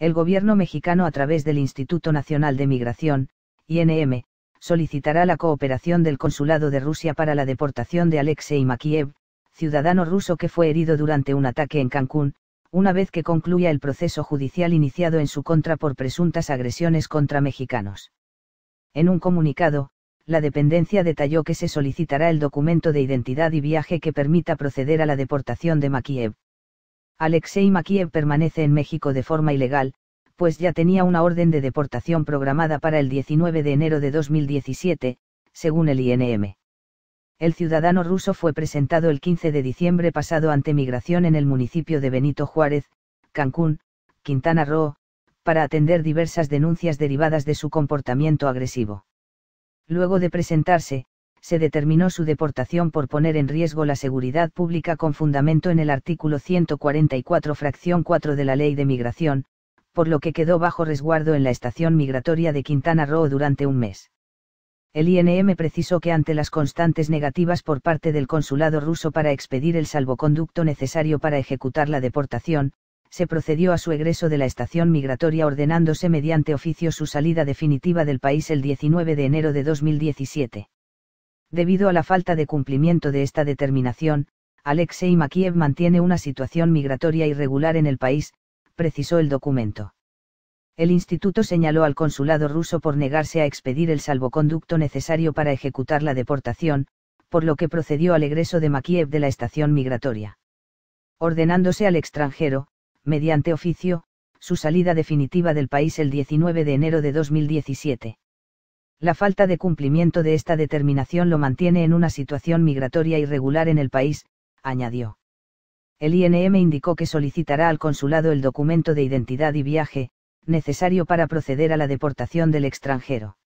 El gobierno mexicano a través del Instituto Nacional de Migración, INM, solicitará la cooperación del Consulado de Rusia para la deportación de Alexei Makiev, ciudadano ruso que fue herido durante un ataque en Cancún, una vez que concluya el proceso judicial iniciado en su contra por presuntas agresiones contra mexicanos. En un comunicado, la dependencia detalló que se solicitará el documento de identidad y viaje que permita proceder a la deportación de Makiev. Alexei Makiev permanece en México de forma ilegal, pues ya tenía una orden de deportación programada para el 19 de enero de 2017, según el INM. El ciudadano ruso fue presentado el 15 de diciembre pasado ante migración en el municipio de Benito Juárez, Cancún, Quintana Roo, para atender diversas denuncias derivadas de su comportamiento agresivo. Luego de presentarse, se determinó su deportación por poner en riesgo la seguridad pública con fundamento en el artículo 144 fracción 4 de la Ley de Migración, por lo que quedó bajo resguardo en la estación migratoria de Quintana Roo durante un mes. El INM precisó que ante las constantes negativas por parte del consulado ruso para expedir el salvoconducto necesario para ejecutar la deportación, se procedió a su egreso de la estación migratoria ordenándose mediante oficio su salida definitiva del país el 19 de enero de 2017. Debido a la falta de cumplimiento de esta determinación, Alexei Makiev mantiene una situación migratoria irregular en el país, precisó el documento. El instituto señaló al consulado ruso por negarse a expedir el salvoconducto necesario para ejecutar la deportación, por lo que procedió al egreso de Makiev de la estación migratoria. Ordenándose al extranjero, mediante oficio, su salida definitiva del país el 19 de enero de 2017. La falta de cumplimiento de esta determinación lo mantiene en una situación migratoria irregular en el país, añadió. El INM indicó que solicitará al consulado el documento de identidad y viaje, necesario para proceder a la deportación del extranjero.